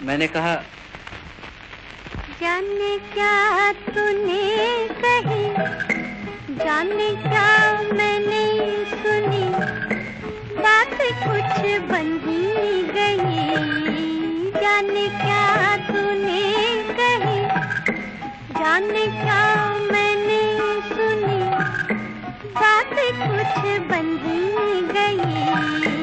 मैंने कहा जाने क्या तूने कही? जाने क्या मैंने सुनी? बात कुछ बंदी तूने कही जाने क्या मैंने सुनी बात कुछ बंधी गई।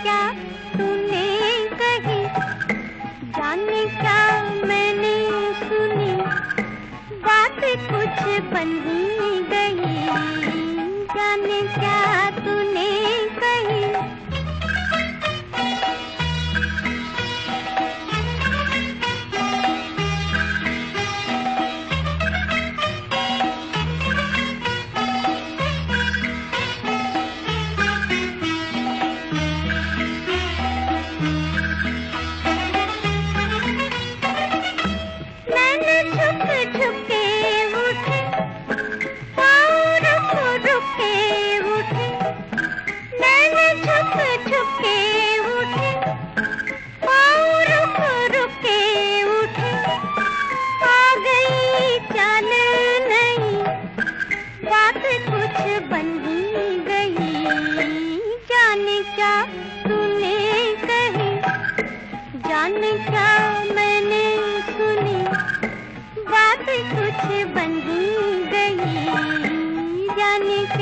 क्या तूने कही? जाने क्या मैंने सुनी? बात कुछ बन गई। जाने क्या तूने जाने क्या तूने कही? जाने क्या मैंने सुनी? बात कुछ बन गई। जाने क्या